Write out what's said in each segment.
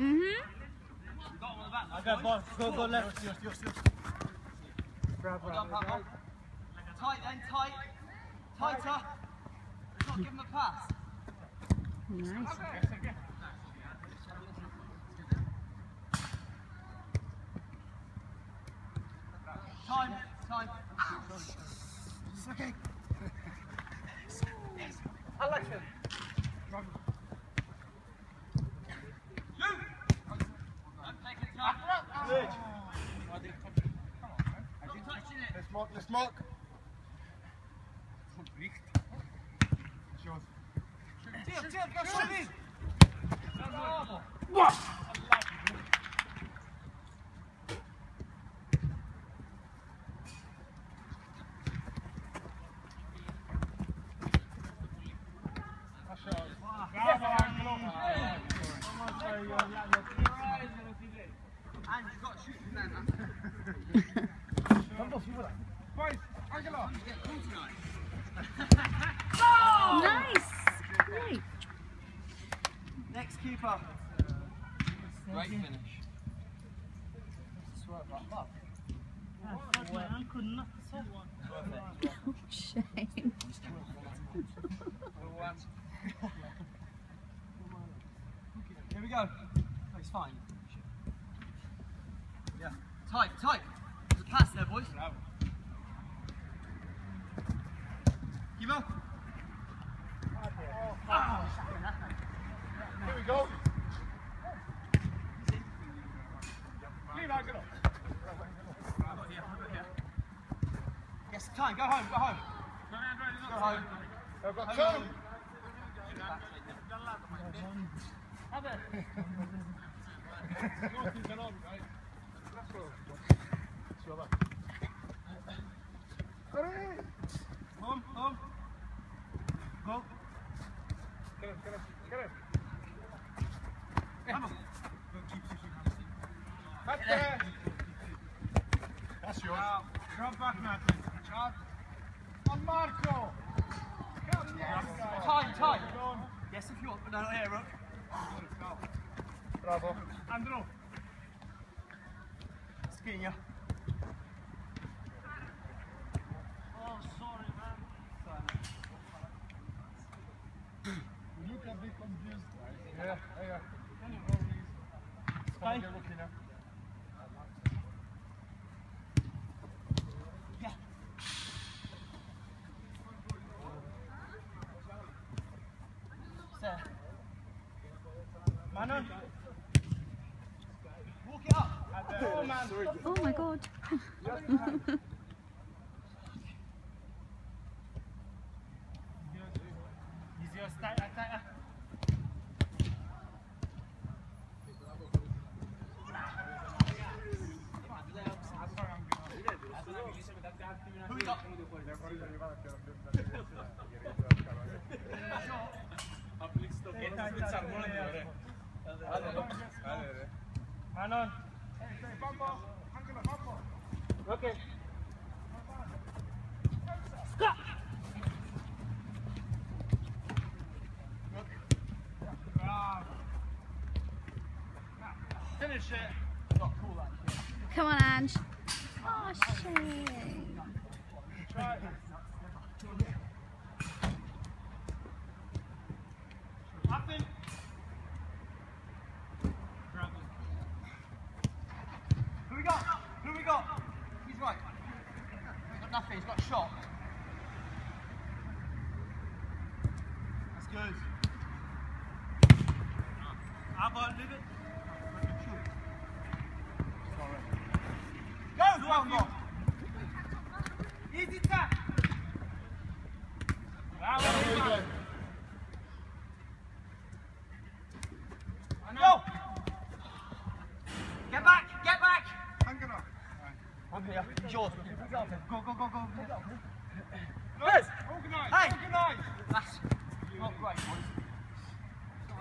Mm-hmm. I go, boss. Go, go left. Well done, Pablo. Tight then, tight. Tighter. Not give him a pass. Nice. Time, time. It's okay. Alexa. Take it, time. Good. Keep touching it. Let's mark, let's mark. Shoot. Tier, tier, go shoot in. Bravo. And you've got to shoot from there, man. Boys, Angela. Get cool tonight. Nice. Great. Next keeper. Great finish. Swerve like fuck. Oh, shame. Here we go. Oh, he's fine. Yeah. Tight, tight. There's a pass there, boys. Keeper. Oh, ah. Here we go. Leave Angela. Yes, time. Go home, go home. Go home. I've got Home. two. Home, home. Go. Come on. That's there. That's yours. Drop back, man. On Marco. Come on. Time, time. Yes, if you want, but no, not here, Rook. Bravo. Andrew. Skiing ya. Oh, sorry, man. Sorry, man. You can be confused. Yeah, yeah. Hey. You're looking at. Yeah. There. Manon. Walk it up. Oh. Oh my god. Easier, tighter, tighter. Who we got? Manon. Okay. Finish it. Not cool that shit. Come on, Ange. Oh, shame. Try it. Nothing. Who we got? Who we got? He's right. He's got nothing. He's got a shot. That's good. How about leave it? Sorry. Go, Welcome. Easy tap. Go. Get back. Get back. Angela. I'm here. It's yours. Go, go, go, go. Yes. Organize. Hey. Organize. That's not great, boys.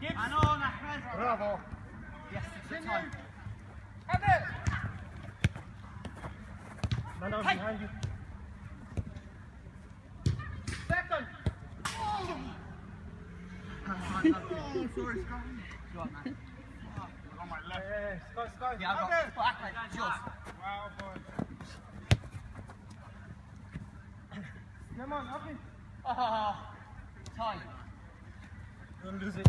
Go. Gibbs. And on, Ahmed. Bravo. Yes, it's the time. Ade! Man on Hey. behind you. Second. Oh, sorry, Scott. Go on, man. On my left. Yeah, Scott, Scott. Yeah, I've got oh, Ahmed, it's yours. Wow, boy. Come on, up it. Oh, time. Don't lose it.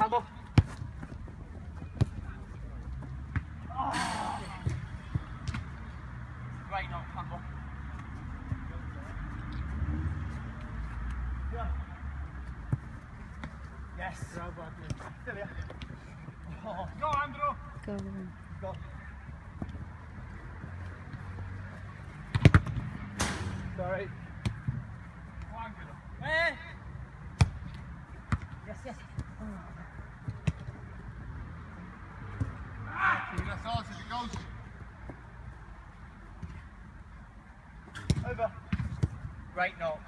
Handball. Oh. Great knock, handball. Yes. Bravo, Ahmed. Oh, Go, Andrew. Go. God. Sorry. Hey! Yes, yes. That's ours if it goes. Over. Great knock.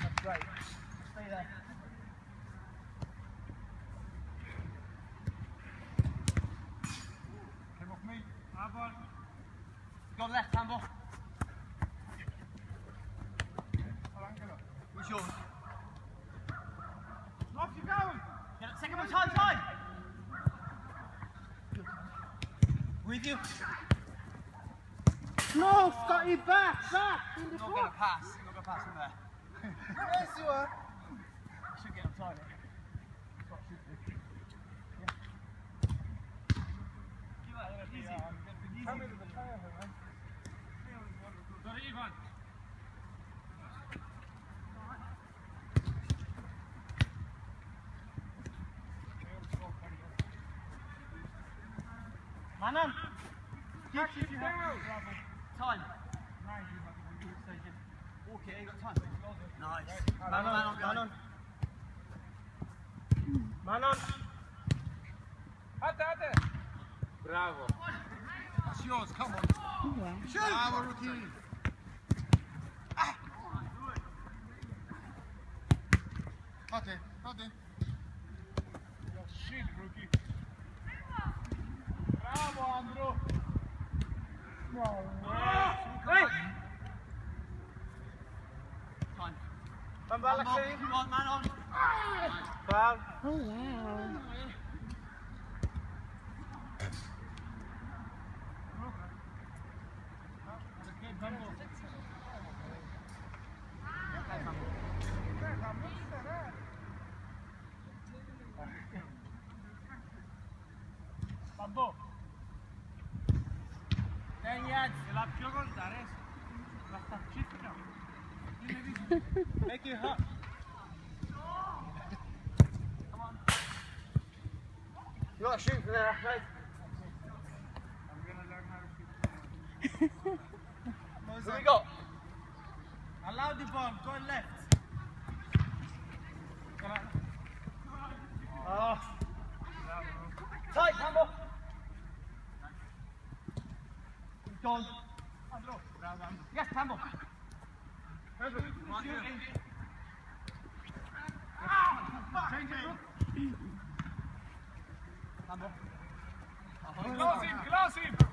That's great. Stay there. Came off me. Our ball. Go left, handball. Oh, Angelo. Who's yours? Off you go. Yeah, second one, time, time! With you. No, Scotty, back, back. In the Not front. gonna pass. Not gonna pass from there. Yes, you are. Should get on target. Come into the tire, man. Sorry, Ivan. Manan! Catch if you have. Time. Okay, you got time. Nice. Man on, man on, man on. Manon. Ate, ate. Bravo. It's yours, come on. Wow. Bravo, rookie. Ate, ate. Your shit, rookie. Bravo, Andrew. Hey, Time. man, Man back, on, come on, man on. Foul. Oh, wow. Make it hot. Come on. You want to shoot there, right? I'm going to learn how to shoot. Here we go. Allow the ball, go left. Oh. Tight, Campbell. on. Andrew. Yes, Campbell. Ah, Change it. Campbell. Close him, close him.